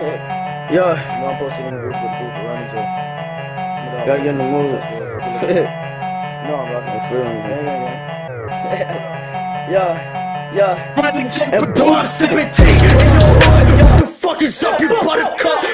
yeah, No, I'm posting to in the roof with the roof around each other. Gotta get in the mood. no, I'm rocking the feelings. Yeah, yeah, yeah. yeah, yeah. And boom, I'm sipping tea. And yo, what the fuck is up? You buttercup.